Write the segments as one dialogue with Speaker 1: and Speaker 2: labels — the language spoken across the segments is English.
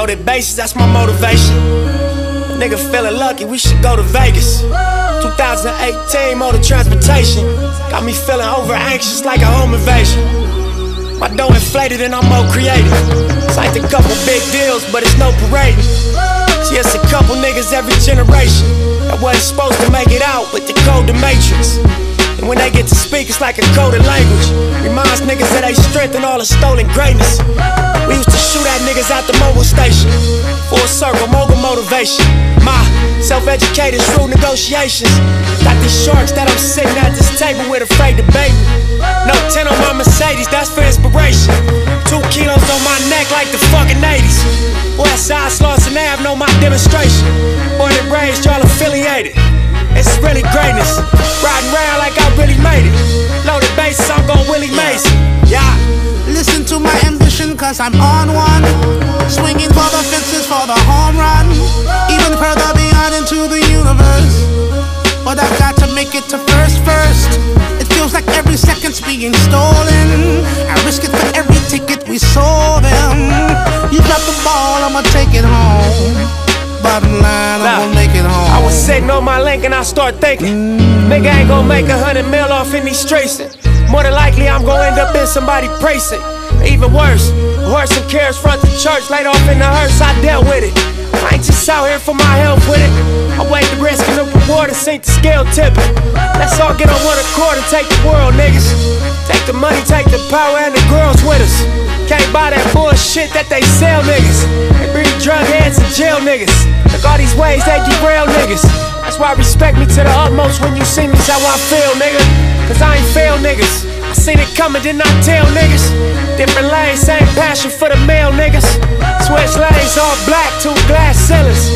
Speaker 1: Loaded bases, that's my motivation. Nigga feeling lucky, we should go to Vegas. 2018 motor transportation. Got me feeling over anxious like a home invasion. My dough inflated and I'm more creative. Signed a couple big deals, but it's no parading. See, it's a couple niggas every generation that wasn't supposed to make it out, but the code the matrix. And when they get to speak, it's like a coded they strengthen all the stolen greatness. We used to shoot at niggas at the Mobil station. Full circle, mogul motivation. My self educated, shrewd negotiations. Got these sharks that I'm sitting at this table with, afraid to bait me. No 10 on my Mercedes, that's for inspiration. Two kilos on my neck like the fucking 80s. Westside Slauson Ave know my demonstration.
Speaker 2: Cause I'm on one. Swinging for the fences for the home run. Even further beyond into the universe. But I've got to make it to first, first. It feels like every second's being stolen. I risk it for every ticket we sold them. You got the ball, I'ma take it home. Bottom line, I'm gonna make it home.
Speaker 1: I was sitting on my link and I start thinking, nigga ain't gonna make a hundred mil off in these streets. More than likely, I'm gonna end up in somebody bracing. Even worse, horse and carrots front the church, laid off in the hearse, I dealt with it. I ain't just out here for my health with it. I weighed the risk and the reward and sink the scale tipping. Let's all get on one accord and take the world, niggas. Take the money, take the power, and the girls with us. Can't buy that bullshit that they sell, niggas. They bring drug heads and jail niggas. Look all these ways they derail niggas. That's why respect me to the utmost when you see me, it's how I feel, nigga. Cause I ain't fail niggas. I seen it coming, did not tell niggas. Different lanes, same passion for the male niggas. Switch lanes, all black, two glass ceilings.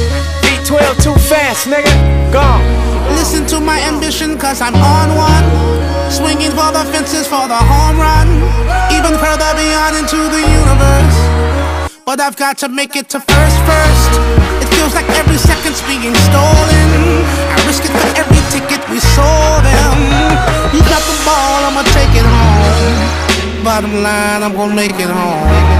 Speaker 1: V12 too fast, nigga. Gone.
Speaker 2: Listen to my ambition, cause I'm on one. Swinging for the fences for the home run. Even further beyond into the universe. But I've got to make it to first, first. It feels like every second's being stolen. I risk it for every ticket we sold them. You got the ball, I'ma take it home. Bottom line, I'm gonna make it home.